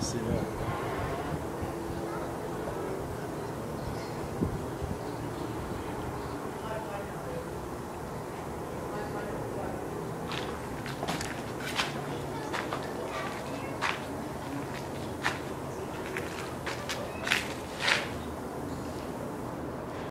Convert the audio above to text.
sim.